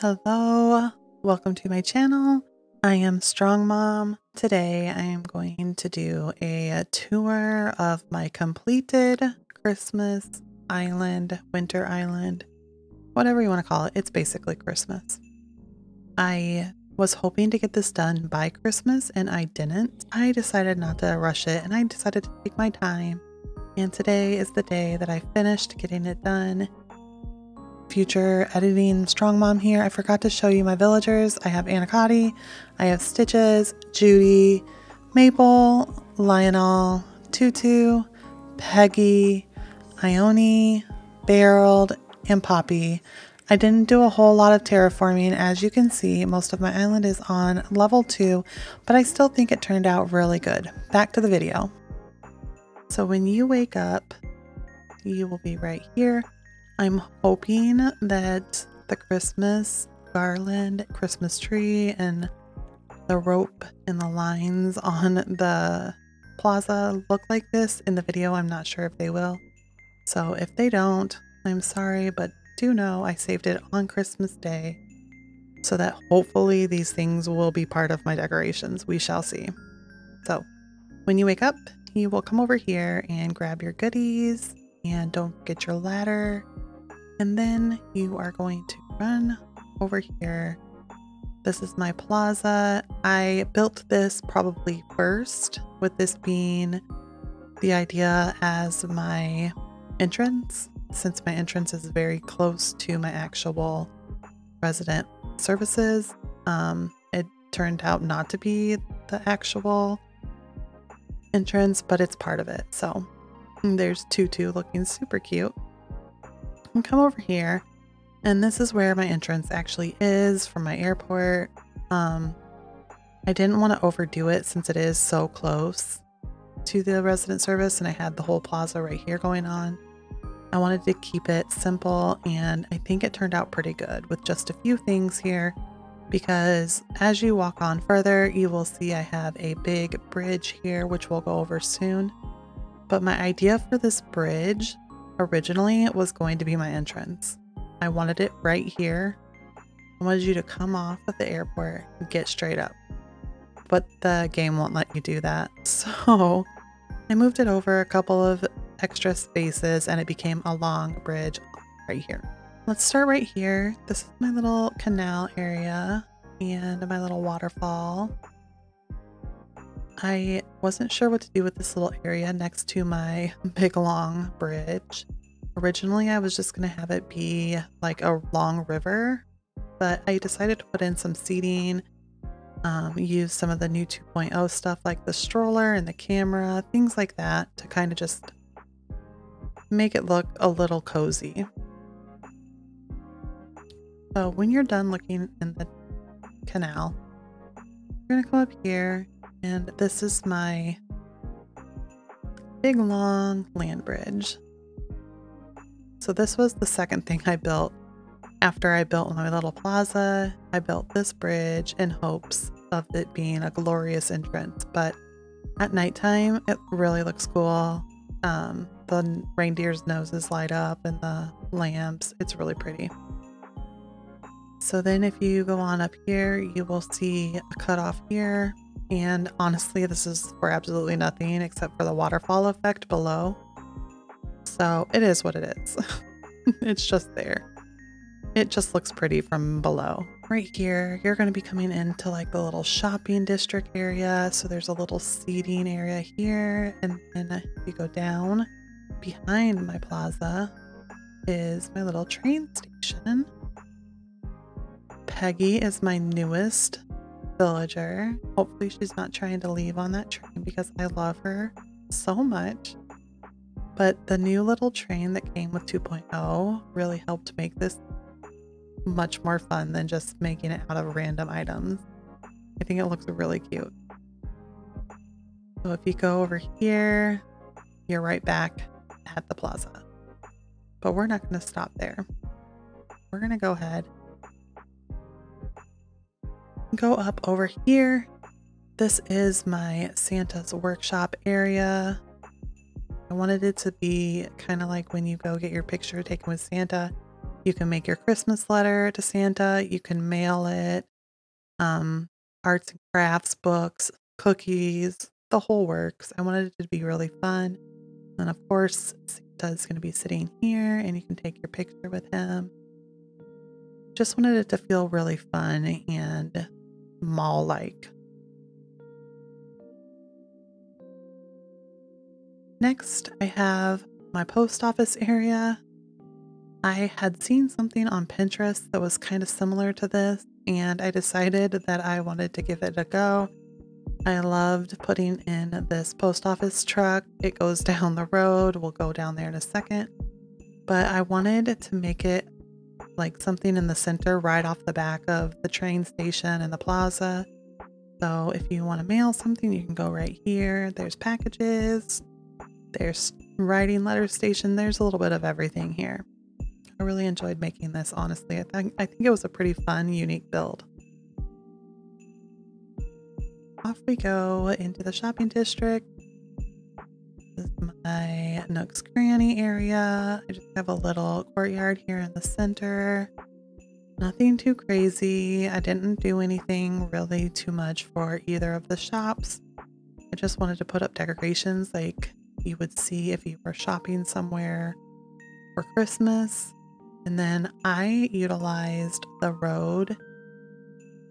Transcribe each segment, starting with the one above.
Hello, welcome to my channel. I am Strong Mom. Today I am going to do a tour of my completed Christmas island, winter island, whatever you want to call it. It's basically Christmas. I was hoping to get this done by Christmas and I didn't. I decided not to rush it and I decided to take my time. And today is the day that I finished getting it done future editing strong mom here. I forgot to show you my villagers. I have Anicotti, I have Stitches, Judy, Maple, Lionel, Tutu, Peggy, Ione, Barold, and Poppy. I didn't do a whole lot of terraforming. As you can see, most of my island is on level 2, but I still think it turned out really good. Back to the video. So when you wake up, you will be right here. I'm hoping that the Christmas garland, Christmas tree, and the rope and the lines on the plaza look like this in the video. I'm not sure if they will. So if they don't, I'm sorry, but do know I saved it on Christmas Day so that hopefully these things will be part of my decorations. We shall see. So when you wake up, you will come over here and grab your goodies and don't forget your ladder and then you are going to run over here. This is my plaza. I built this probably first, with this being the idea as my entrance, since my entrance is very close to my actual resident services. Um, it turned out not to be the actual entrance, but it's part of it. So there's Tutu looking super cute come over here and this is where my entrance actually is from my airport. Um, I didn't want to overdo it since it is so close to the resident service and I had the whole plaza right here going on. I wanted to keep it simple and I think it turned out pretty good with just a few things here because as you walk on further, you will see I have a big bridge here, which we'll go over soon. But my idea for this bridge originally it was going to be my entrance. I wanted it right here. I wanted you to come off at the airport and get straight up. But the game won't let you do that. So I moved it over a couple of extra spaces and it became a long bridge right here. Let's start right here. This is my little canal area and my little waterfall. I wasn't sure what to do with this little area next to my big long bridge. Originally, I was just going to have it be like a long river, but I decided to put in some seating, um, use some of the new 2.0 stuff like the stroller and the camera, things like that to kind of just make it look a little cozy. So when you're done looking in the canal, you're going to come up here and this is my big long land bridge. So this was the second thing I built. After I built my little plaza, I built this bridge in hopes of it being a glorious entrance. But at nighttime, it really looks cool. Um, the reindeer's noses light up and the lamps. It's really pretty. So then if you go on up here, you will see a cutoff here and honestly, this is for absolutely nothing except for the waterfall effect below. So it is what it is. it's just there. It just looks pretty from below. Right here, you're going to be coming into like the little shopping district area. So there's a little seating area here. And then if you go down behind my plaza is my little train station. Peggy is my newest villager. Hopefully she's not trying to leave on that train because I love her so much. But the new little train that came with 2.0 really helped make this much more fun than just making it out of random items. I think it looks really cute. So if you go over here, you're right back at the plaza. But we're not going to stop there. We're going to go ahead go up over here. This is my Santa's workshop area. I wanted it to be kind of like when you go get your picture taken with Santa. You can make your Christmas letter to Santa, you can mail it, um, arts and crafts books, cookies, the whole works. I wanted it to be really fun. And of course, Santa's going to be sitting here and you can take your picture with him. Just wanted it to feel really fun and mall like. Next, I have my post office area. I had seen something on Pinterest that was kind of similar to this, and I decided that I wanted to give it a go. I loved putting in this post office truck. It goes down the road. We'll go down there in a second. But I wanted to make it like something in the center right off the back of the train station and the plaza. So if you want to mail something, you can go right here. There's packages, there's writing letter station. There's a little bit of everything here. I really enjoyed making this, honestly. I think I think it was a pretty fun, unique build. Off we go into the shopping district. My Nook's Cranny area. I just have a little courtyard here in the center. Nothing too crazy. I didn't do anything really too much for either of the shops. I just wanted to put up decorations like you would see if you were shopping somewhere for Christmas. And then I utilized the road.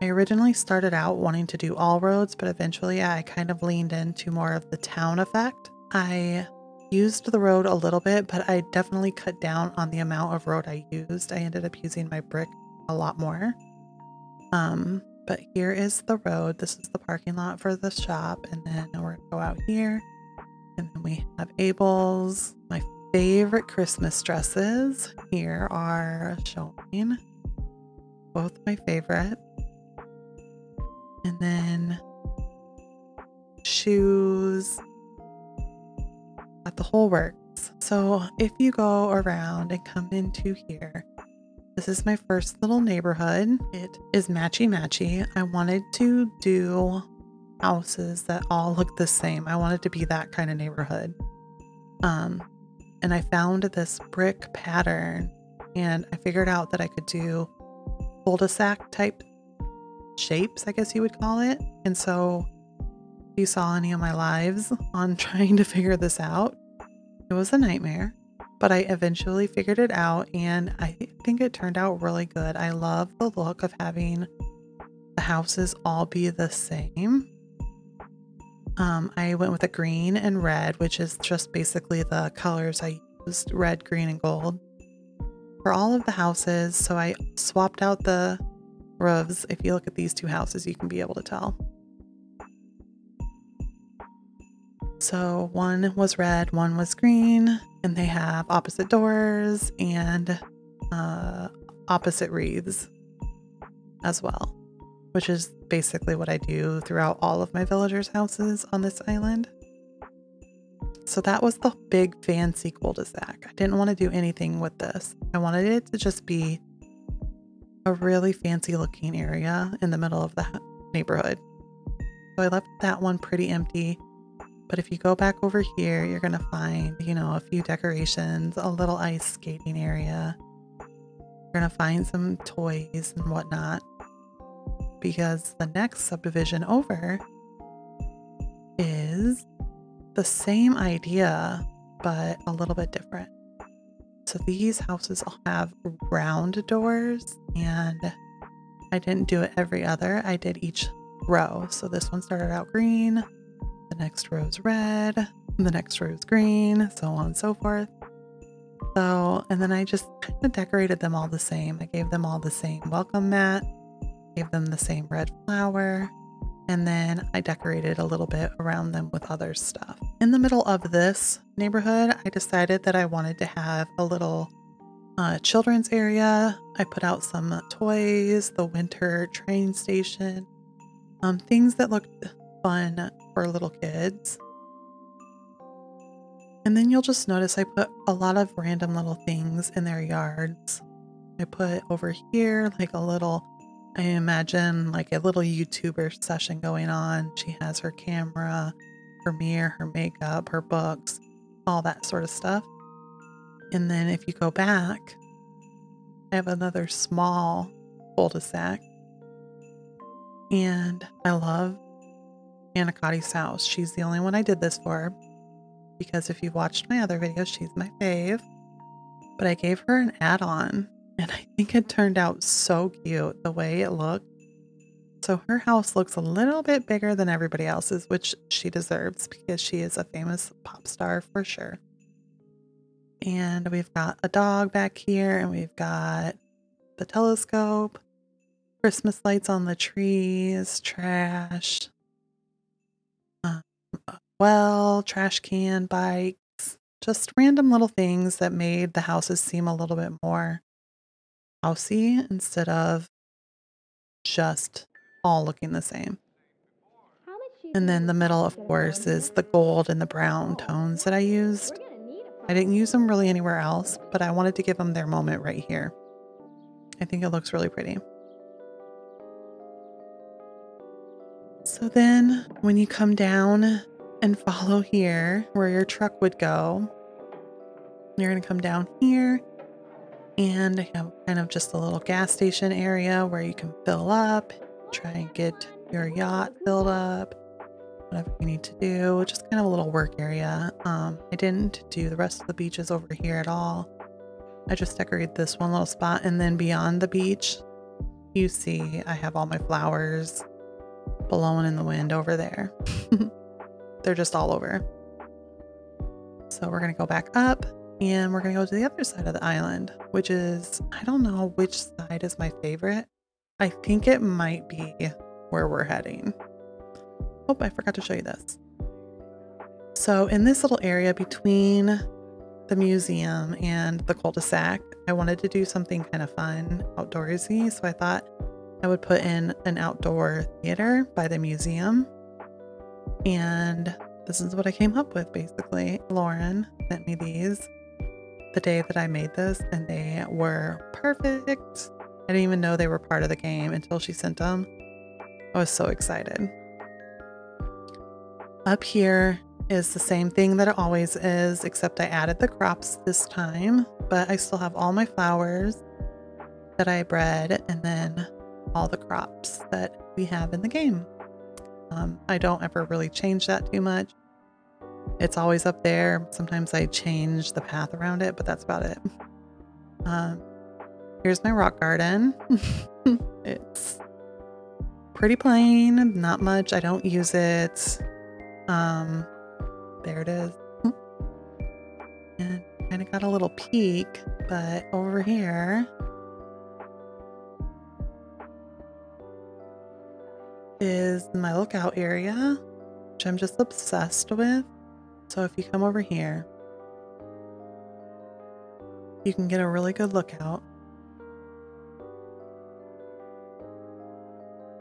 I originally started out wanting to do all roads, but eventually I kind of leaned into more of the town effect. I used the road a little bit, but I definitely cut down on the amount of road I used. I ended up using my brick a lot more. Um, but here is the road. This is the parking lot for the shop. And then we're going to go out here and then we have Able's. My favorite Christmas dresses here are showing. Both my favorite. And then shoes. Got the whole works. So if you go around and come into here, this is my first little neighborhood. It is matchy matchy. I wanted to do houses that all look the same. I wanted to be that kind of neighborhood. Um, and I found this brick pattern and I figured out that I could do cul-de-sac type shapes, I guess you would call it. And so you saw any of my lives on trying to figure this out, it was a nightmare, but I eventually figured it out and I think it turned out really good. I love the look of having the houses all be the same. Um, I went with a green and red, which is just basically the colors I used red, green, and gold for all of the houses. So I swapped out the roofs. If you look at these two houses, you can be able to tell. So one was red, one was green, and they have opposite doors and uh, opposite wreaths as well which is basically what I do throughout all of my villagers' houses on this island. So that was the big fancy cul-de-sac. I didn't want to do anything with this. I wanted it to just be a really fancy looking area in the middle of the neighborhood. So I left that one pretty empty. But if you go back over here, you're going to find, you know, a few decorations, a little ice skating area. You're going to find some toys and whatnot because the next subdivision over is the same idea, but a little bit different. So these houses all have round doors, and I didn't do it every other. I did each row. So this one started out green, next is red, the next is green, so on and so forth. So, and then I just kind of decorated them all the same. I gave them all the same welcome mat gave them the same red flower, and then I decorated a little bit around them with other stuff. In the middle of this neighborhood, I decided that I wanted to have a little uh, children's area. I put out some toys, the winter train station, um, things that looked fun for little kids. And then you'll just notice I put a lot of random little things in their yards. I put over here like a little I imagine like a little YouTuber session going on. She has her camera, her mirror, her makeup, her books, all that sort of stuff. And then if you go back, I have another small cul-de-sac. And I love Anicotti's house. She's the only one I did this for because if you've watched my other videos, she's my fave. But I gave her an add-on and I think it turned out so cute the way it looked. So her house looks a little bit bigger than everybody else's, which she deserves because she is a famous pop star for sure. And we've got a dog back here and we've got the telescope, Christmas lights on the trees, trash, well, trash can, bikes, just random little things that made the houses seem a little bit more housey instead of just all looking the same. And then the middle, of course, is the gold and the brown tones that I used. I didn't use them really anywhere else, but I wanted to give them their moment right here. I think it looks really pretty. So then when you come down and follow here where your truck would go, you're going to come down here and I have kind of just a little gas station area where you can fill up, try and get your yacht filled up, whatever you need to do. Just kind of a little work area. Um, I didn't do the rest of the beaches over here at all. I just decorated this one little spot and then beyond the beach, you see I have all my flowers blowing in the wind over there. They're just all over. So we're going to go back up and we're going to go to the other side of the island, which is, I don't know which side is my favorite. I think it might be where we're heading. Oh, I forgot to show you this. So in this little area between the museum and the cul-de-sac, I wanted to do something kind of fun, outdoorsy. So I thought I would put in an outdoor theater by the museum. And this is what I came up with basically. Lauren sent me these the day that I made this, and they were perfect. I didn't even know they were part of the game until she sent them. I was so excited. Up here is the same thing that it always is, except I added the crops this time, but I still have all my flowers that I bred and then all the crops that we have in the game. Um, I don't ever really change that too much. It's always up there. Sometimes I change the path around it, but that's about it. Um, here's my rock garden. it's pretty plain, not much. I don't use it. Um, there it is. And kind of got a little peek, but over here is my lookout area, which I'm just obsessed with. So if you come over here, you can get a really good lookout.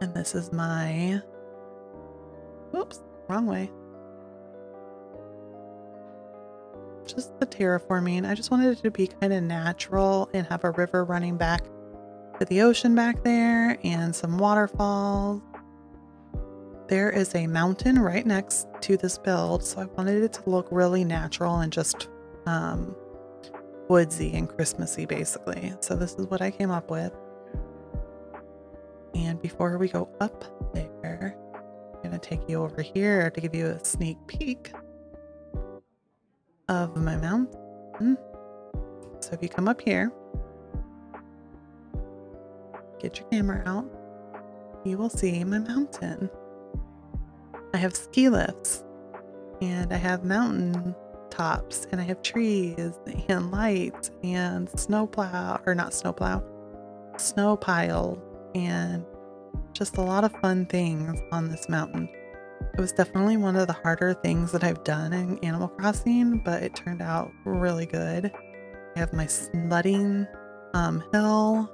And this is my, oops, wrong way. Just the terraforming. I just wanted it to be kind of natural and have a river running back to the ocean back there and some waterfalls there is a mountain right next to this build, so I wanted it to look really natural and just um, woodsy and Christmassy, basically. So this is what I came up with. And before we go up there, I'm going to take you over here to give you a sneak peek of my mountain. So if you come up here, get your camera out, you will see my mountain. I have ski lifts and I have mountain tops and I have trees and lights and snowplow or not snowplow, snow pile and just a lot of fun things on this mountain. It was definitely one of the harder things that I've done in Animal Crossing, but it turned out really good. I have my sledding um, hill.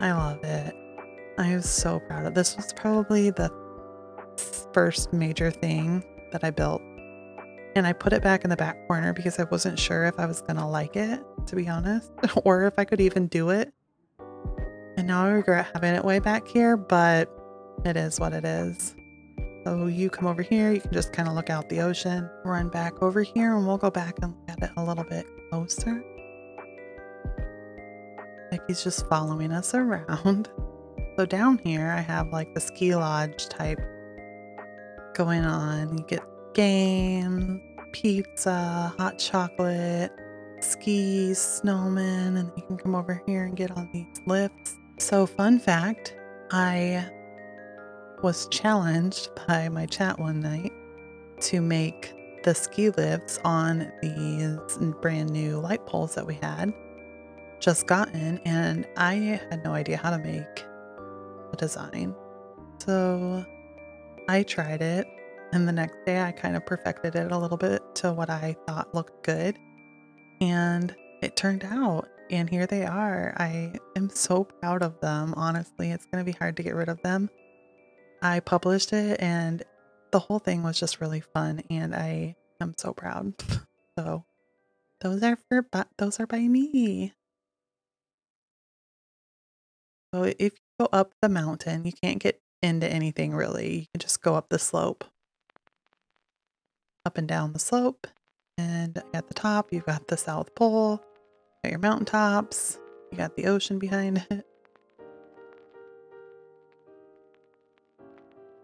I love it. I am so proud of this. Was probably the first major thing that I built. And I put it back in the back corner because I wasn't sure if I was going to like it, to be honest, or if I could even do it. And now I regret having it way back here, but it is what it is. So you come over here, you can just kind of look out the ocean, run back over here, and we'll go back and look at it a little bit closer. like he's just following us around. So down here, I have like the ski lodge type going on. You get games, pizza, hot chocolate, skis, snowmen, and you can come over here and get on these lifts. So, fun fact I was challenged by my chat one night to make the ski lifts on these brand new light poles that we had just gotten, and I had no idea how to make a design. So I tried it, and the next day I kind of perfected it a little bit to what I thought looked good, and it turned out. And here they are. I am so proud of them. Honestly, it's going to be hard to get rid of them. I published it, and the whole thing was just really fun, and I am so proud. so those are for those are by me. So if you go up the mountain, you can't get into anything really. You can just go up the slope. Up and down the slope. And at the top, you've got the South Pole, got your mountaintops, you got the ocean behind it.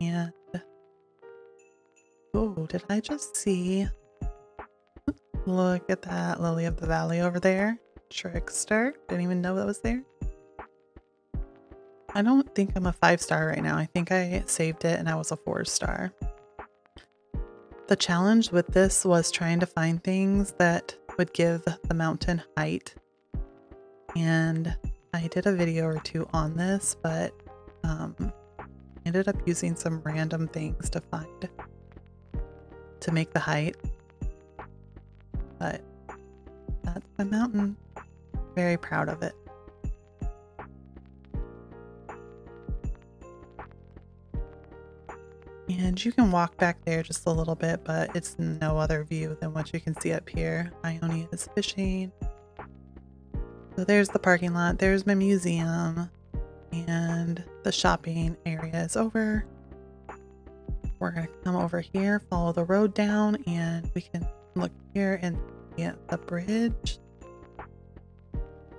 And oh, did I just see? Look at that lily of the valley over there. Trickster. Didn't even know that was there. I don't think I'm a five star right now. I think I saved it and I was a four star. The challenge with this was trying to find things that would give the mountain height. And I did a video or two on this, but um, ended up using some random things to find to make the height. But that's the mountain. Very proud of it. And you can walk back there just a little bit, but it's no other view than what you can see up here. Ione is fishing. So there's the parking lot. There's my museum. And the shopping area is over. We're going to come over here, follow the road down, and we can look here and see the bridge,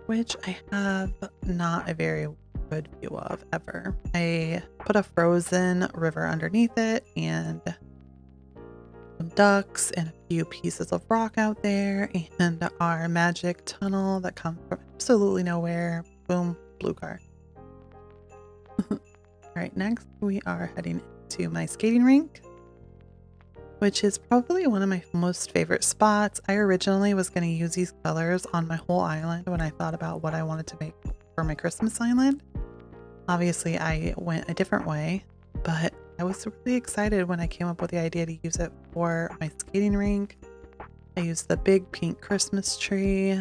which I have not a very good view of ever. I put a frozen river underneath it and some ducks and a few pieces of rock out there and our magic tunnel that comes from absolutely nowhere. Boom, blue car. All right, next we are heading to my skating rink, which is probably one of my most favorite spots. I originally was going to use these colors on my whole island when I thought about what I wanted to make for my Christmas island. Obviously, I went a different way, but I was really excited when I came up with the idea to use it for my skating rink. I used the big pink Christmas tree,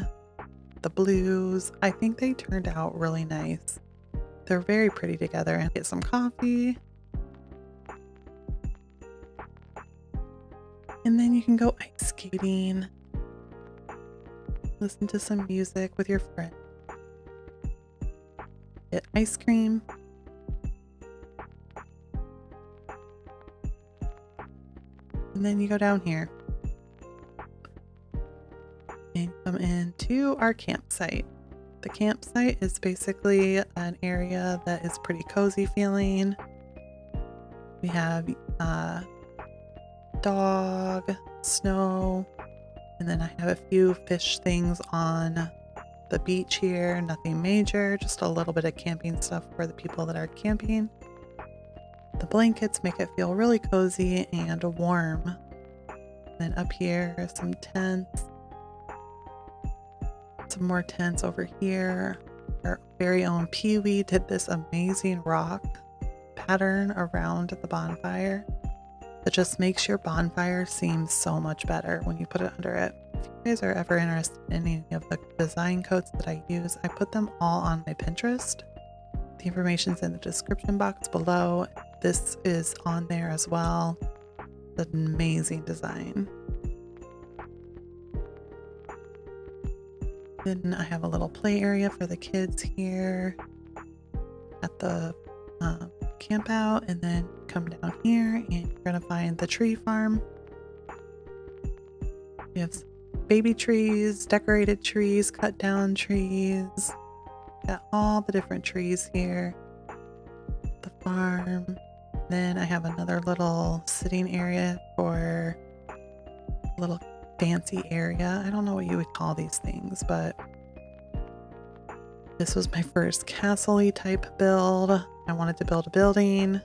the blues. I think they turned out really nice. They're very pretty together. And get some coffee. And then you can go ice skating. Listen to some music with your friends get ice cream. And then you go down here and come into our campsite. The campsite is basically an area that is pretty cozy feeling. We have uh, dog, snow, and then I have a few fish things on the beach here, nothing major, just a little bit of camping stuff for the people that are camping. The blankets make it feel really cozy and warm. Then up here, some tents. Some more tents over here. Our very own Pee Wee did this amazing rock pattern around the bonfire that just makes your bonfire seem so much better when you put it under it. If you guys are ever interested in any of the design codes that I use, I put them all on my Pinterest. The information's in the description box below. This is on there as well. It's an amazing design. Then I have a little play area for the kids here at the uh, camp out and then come down here and you're gonna find the tree farm. We have baby trees, decorated trees, cut down trees. Got all the different trees here. The farm. Then I have another little sitting area for a little fancy area. I don't know what you would call these things, but this was my first castle type build. I wanted to build a building.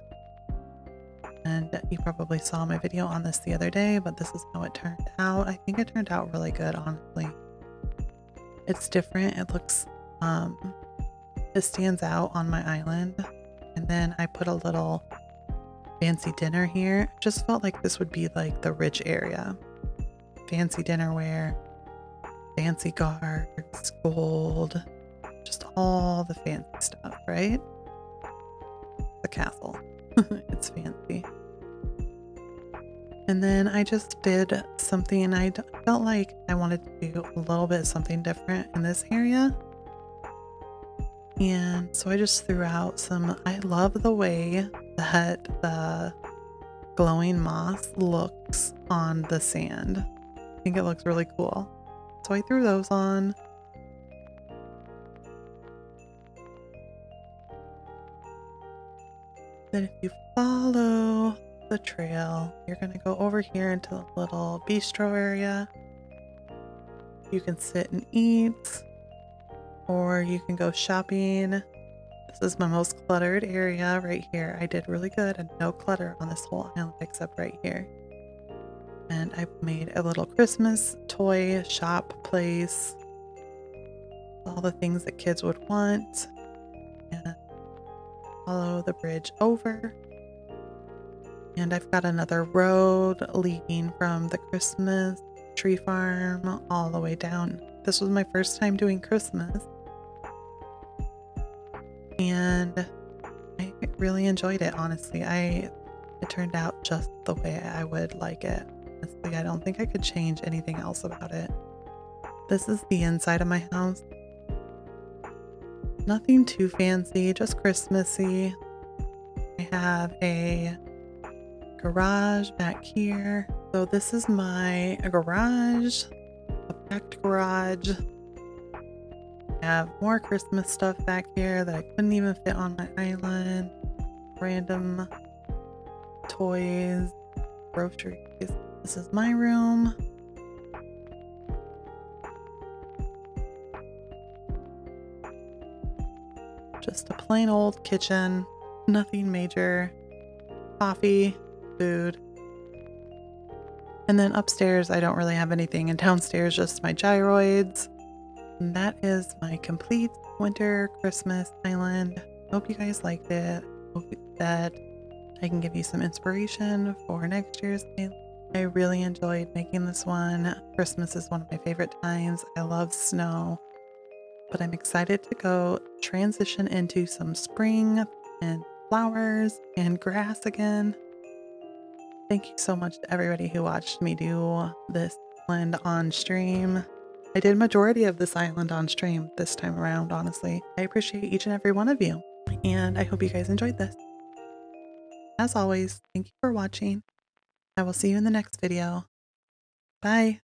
And you probably saw my video on this the other day, but this is how it turned out. I think it turned out really good, honestly. It's different. It looks, um, it stands out on my island. And then I put a little fancy dinner here. Just felt like this would be like the rich area. Fancy dinnerware, fancy guards, gold, just all the fancy stuff, right? The castle. it's fancy. And then I just did something I felt like I wanted to do a little bit something different in this area. And so I just threw out some, I love the way that the glowing moss looks on the sand. I think it looks really cool. So I threw those on. Then if you follow the trail, you're going to go over here into the little bistro area. You can sit and eat, or you can go shopping. This is my most cluttered area right here. I did really good and no clutter on this whole island except right here. And I made a little Christmas toy shop place. All the things that kids would want. And follow the bridge over. And I've got another road leading from the Christmas tree farm all the way down. This was my first time doing Christmas. And I really enjoyed it, honestly. I it turned out just the way I would like it. Honestly, I don't think I could change anything else about it. This is the inside of my house. Nothing too fancy, just Christmassy. I have a garage back here. So this is my garage, a packed garage. I have more Christmas stuff back here that I couldn't even fit on my island. Random toys, groceries. This is my room. Just a plain old kitchen, nothing major. Coffee, food. And then upstairs, I don't really have anything. And downstairs, just my gyroids. And that is my complete winter Christmas island. Hope you guys liked it. Hope that I can give you some inspiration for next year's island. I really enjoyed making this one. Christmas is one of my favorite times. I love snow but I'm excited to go transition into some spring and flowers and grass again. Thank you so much to everybody who watched me do this island on stream. I did majority of this island on stream this time around, honestly. I appreciate each and every one of you, and I hope you guys enjoyed this. As always, thank you for watching. I will see you in the next video. Bye.